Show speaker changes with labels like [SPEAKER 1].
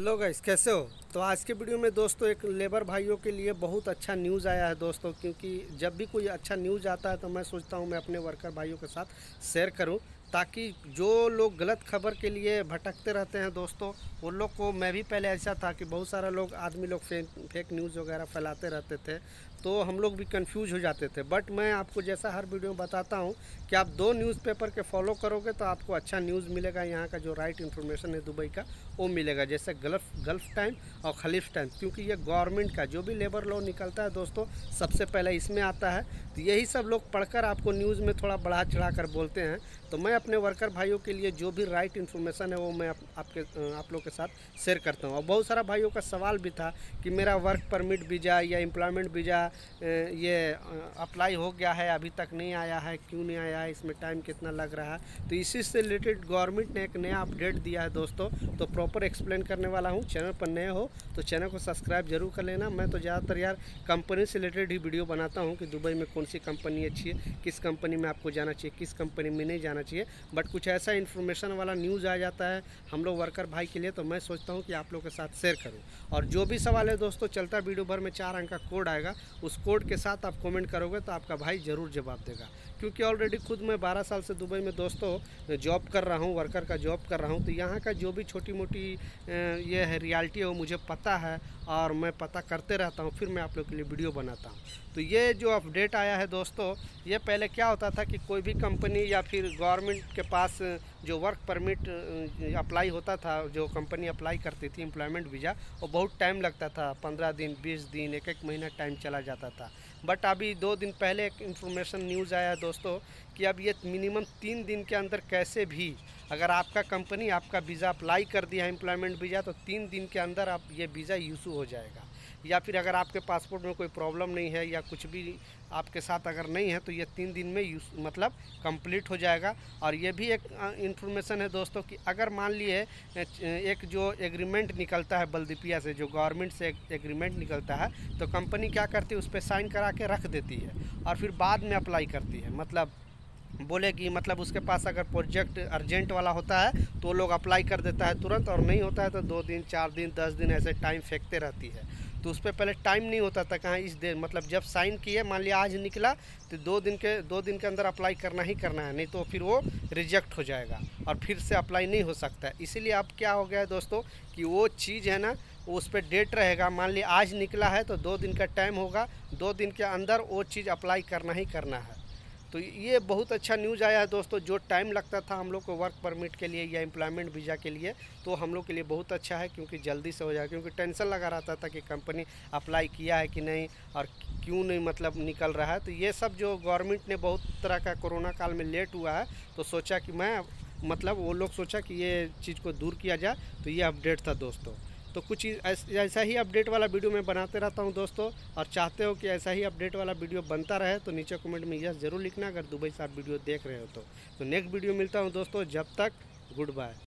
[SPEAKER 1] Hello guys, कैसे हो? तो आज के वीडियो में दोस्तों एक लेबर भाइयों के लिए बहुत अच्छा न्यूज़ आया है दोस्तों, क्योंकि जब भी कोई अच्छा न्यूज़ आता है तो मैं सोचता हूँ मैं अपने वर्कर भाइयों के साथ शेयर करूँ। ताकि जो लोग गलत खबर के लिए भटकते रहते हैं दोस्तों, उन लोग को मैं भी पहले ऐसा था कि बहुत सारा लोग, आदमी लोग फेक फेक न्यूज़ वगैरह फैलाते रहते थे तो हम लोग भी कंफ्यूज हो जाते थे। बट मैं आपको जैसा हर वीडियो में बताता हूँ कि आप दो न्यूज़पेपर के फॉलो करोगे तो आपको अच्छा न्यूज़ मिलेगा। यहाँ का जो राइट इन्फॉर्मेशन है दुबई का, वो मिलेगा। जैसे गल्फ गल्फ टाइम और खलीफ टाइम क्योंकि ये गवर्नमेंट का, जो भी लेबर लॉ निकलता है दोस्तों, सबसे पहले इसमें आता है। तो यही सब लोग पढ़कर आपको न्यूज़ में थोड़ा बढ़ा चढ़ा बोलते हैं। तो मैं अपने वर्कर भाइयों के लिए जो भी राइट इन्फॉर्मेशन है वो मैं आप, आपके आप लोग के साथ शेयर करता हूँ। और बहुत सारा भाइयों का सवाल भी था कि मेरा वर्क परमिट वीज़ा या एम्प्लॉयमेंट वीज़ा ये अप्लाई हो गया है अभी तक नहीं आया है क्यों नहीं आया है इसमें टाइम कितना लग रहा है? तो इसी से रिलेटेड गवर्नमेंट ने एक नया अपडेट दिया है दोस्तों तो प्रॉपर एक्सप्लेन करने वाला हूँ। चैनल पर नए हो तो चैनल को सब्सक्राइब ज़रूर कर लेना। मैं तो ज़्यादातर यार कंपनी से रिलेटेड ही वीडियो बनाता हूँ कि दुबई में कौन सी कंपनी अच्छी है किस कंपनी में आपको जाना चाहिए किस कंपनी में नहीं जाना चाहिए। बट कुछ ऐसा इन्फॉर्मेशन वाला न्यूज़ आ जाता है हम लोग वर्कर भाई के लिए तो मैं सोचता हूँ कि आप लोग के साथ शेयर करूँ। और जो भी सवाल है दोस्तों, चलता वीडियो भर में चार अंक का कोड आएगा। उस कोड के साथ आप कमेंट करोगे तो आपका भाई ज़रूर जवाब देगा। क्योंकि ऑलरेडी खुद मैं 12 साल से दुबई में दोस्तों जॉब कर रहा हूँ वर्कर का जॉब कर रहा हूँ तो यहाँ का जो भी छोटी मोटी ये है रियलिटी है, वो मुझे पता है और मैं पता करते रहता हूँ, फिर मैं आप लोग के लिए वीडियो बनाता हूँ। तो ये जो अपडेट आया है दोस्तों, ये पहले क्या होता था कि कोई भी कंपनी या फिर गवर्नमेंट के पास, जो वर्क परमिट अप्लाई होता था, जो कंपनी अप्लाई करती थी एम्प्लॉयमेंट वीज़ा वो बहुत टाइम लगता था। पंद्रह दिन, बीस दिन एक एक महीना टाइम चला जाता था। बट अभी दो दिन पहले एक इन्फॉर्मेशन न्यूज़ आया दोस्तों, कि अब ये मिनिमम तीन दिन के अंदर कैसे भी, अगर आपका कंपनी आपका वीज़ा अप्लाई कर दिया है एम्प्लॉयमेंट वीज़ा तो तीन दिन के अंदर आप ये वीज़ा यूसू हो जाएगा। या फिर अगर आपके पासपोर्ट में कोई प्रॉब्लम नहीं है या कुछ भी आपके साथ अगर नहीं है तो ये तीन दिन में यूज़ मतलब कंप्लीट हो जाएगा। और ये भी एक इन्फॉर्मेशन है दोस्तों कि अगर मान लिए एक जो एग्रीमेंट निकलता है बलदीपिया से, जो गवर्नमेंट से एग्रीमेंट निकलता है तो कंपनी क्या करती है, उस पर साइन करा के रख देती है और फिर बाद में अप्लाई करती है। मतलब बोले कि मतलब उसके पास अगर प्रोजेक्ट अर्जेंट वाला होता है तो लोग अप्लाई कर देता है तुरंत, और नहीं होता है तो दो दिन, चार दिन, दस दिन ऐसे टाइम फेंकते रहती है। तो उस पर पहले टाइम नहीं होता था कहाँ इस दिन मतलब जब साइन किए मान लिया आज निकला तो दो दिन के, दो दिन के अंदर अप्लाई करना ही करना है, नहीं तो फिर वो रिजेक्ट हो जाएगा और फिर से अप्लाई नहीं हो सकता है। इसीलिए अब क्या हो गया है दोस्तों कि वो चीज़ है ना उस पर डेट रहेगा। मान लिया आज निकला है तो दो दिन का टाइम होगा, दो दिन के अंदर वो चीज़ अप्लाई करना ही करना है। तो ये बहुत अच्छा न्यूज़ आया है दोस्तों, जो टाइम लगता था हम लोग को वर्क परमिट के लिए या एम्प्लॉयमेंट वीज़ा के लिए तो हम लोग के लिए बहुत अच्छा है क्योंकि जल्दी से हो जाएगा, क्योंकि टेंशन लगा रहता था कि कंपनी अप्लाई किया है कि नहीं और क्यों नहीं मतलब निकल रहा है। तो ये सब जो गवर्नमेंट ने बहुत तरह का कोरोना काल में लेट हुआ है तो सोचा कि मैं मतलब वो लोग सोचा कि ये चीज़ को दूर किया जाए तो ये अपडेट था दोस्तों। तो कुछ ऐसा ही अपडेट वाला वीडियो मैं बनाते रहता हूँ दोस्तों और चाहते हो कि ऐसा ही अपडेट वाला वीडियो बनता रहे तो नीचे कमेंट में यह ज़रूर लिखना अगर दुबई से आप वीडियो देख रहे हो तो, तो नेक्स्ट वीडियो मिलता हूँ दोस्तों जब तक गुड बाय।